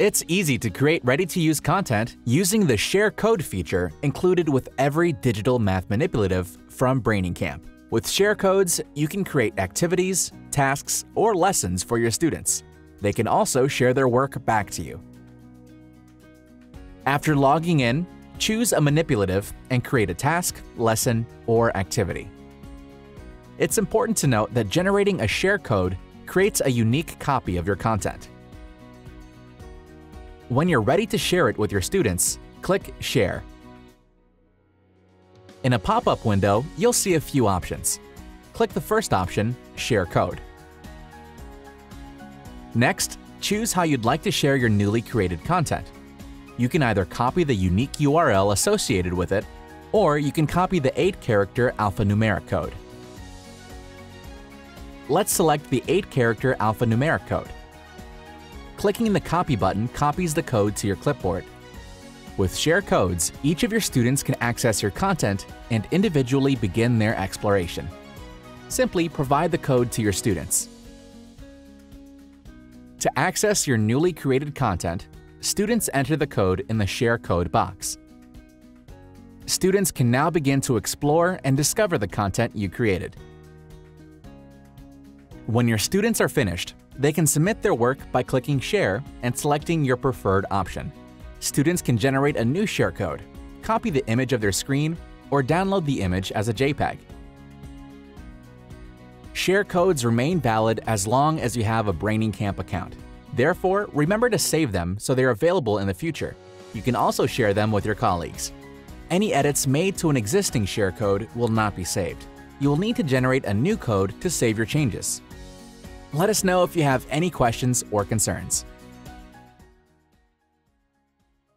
It's easy to create ready-to-use content using the Share Code feature included with every digital math manipulative from Brainingcamp. With Share Codes, you can create activities, tasks, or lessons for your students. They can also share their work back to you. After logging in, choose a manipulative and create a task, lesson, or activity. It's important to note that generating a share code creates a unique copy of your content. When you're ready to share it with your students, click Share. In a pop-up window, you'll see a few options. Click the first option, Share Code. Next, choose how you'd like to share your newly created content. You can either copy the unique URL associated with it, or you can copy the 8-character alphanumeric code. Let's select the 8-character alphanumeric code. Clicking the Copy button copies the code to your clipboard. With Share Codes, each of your students can access your content and individually begin their exploration. Simply provide the code to your students. To access your newly created content, students enter the code in the Share Code box. Students can now begin to explore and discover the content you created. When your students are finished, they can submit their work by clicking Share and selecting your preferred option. Students can generate a new share code, copy the image of their screen, or download the image as a JPEG. Share codes remain valid as long as you have a Brainingcamp account. Therefore, remember to save them so they're available in the future. You can also share them with your colleagues. Any edits made to an existing share code will not be saved. You will need to generate a new code to save your changes. Let us know if you have any questions or concerns.